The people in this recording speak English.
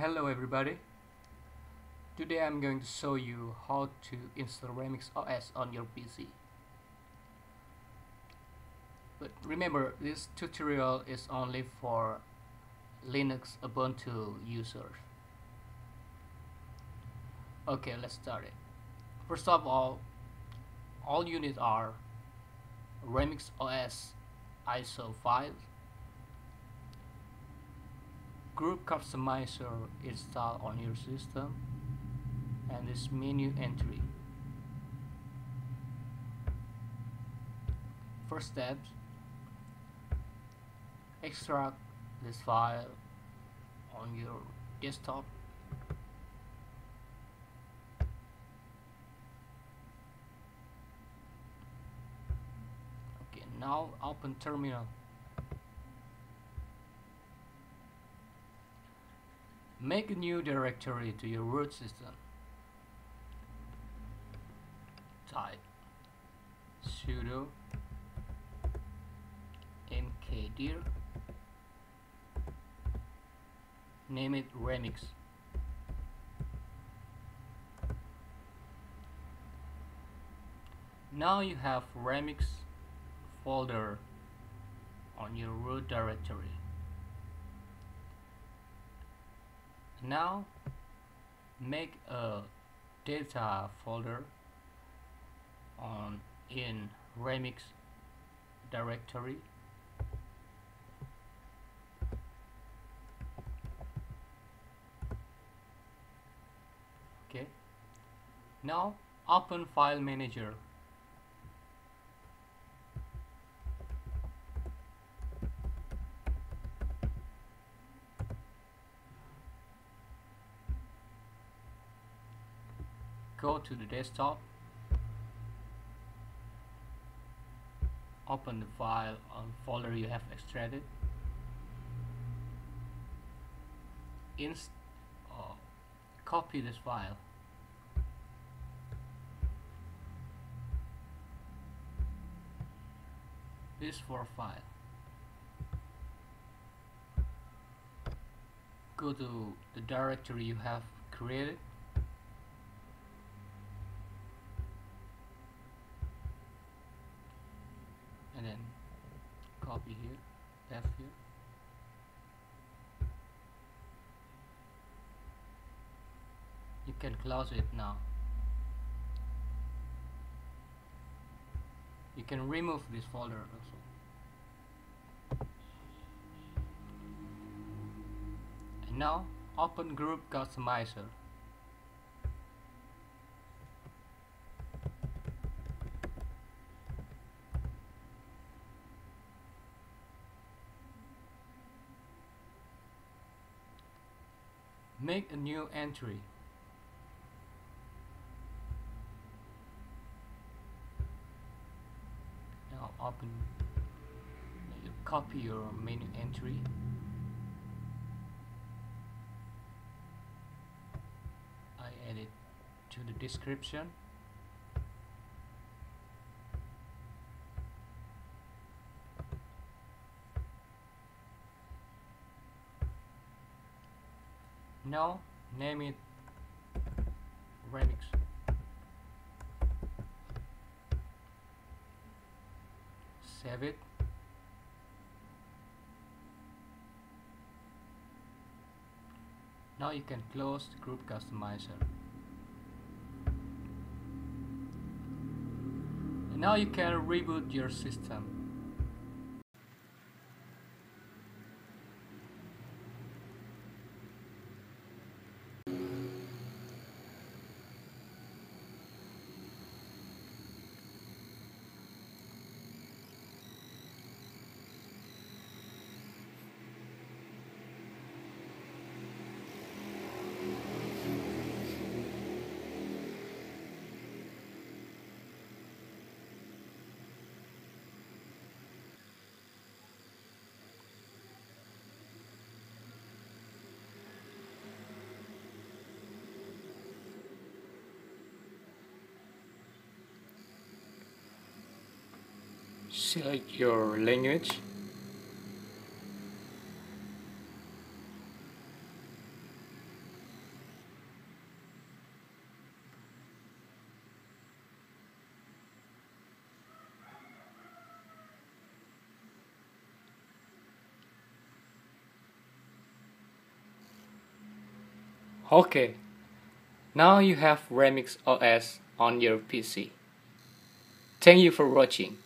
Hello everybody. Today I'm going to show you how to install Remix OS on your PC. But remember this tutorial is only for Linux Ubuntu users. Okay, let's start it. First of all, all you need are Remix OS ISO files Grub Customizer installed on your system and this menu entry. First steps. Extract this file on your desktop. Okay now open terminal Make a new directory to your root system. Type sudo mkdir. Name it remix. Now you have remix folder on your root directory now make a data folder on in remix directory. Okay. Now open file manager go to the desktop open the file or folder you have extracted. Inst uh, copy this file. This for file. Go to the directory you have created and then copy here paste here. You can close it now. You can remove this folder also. And now open Grub Customizer make a new entry. Now open copy your menu entry. I add it to the description now name it. Remix. Save it. Now you can close the Grub Customizer. And now you can reboot your system select your language Okay, now you have Remix OS on your PC. Thank you for watching.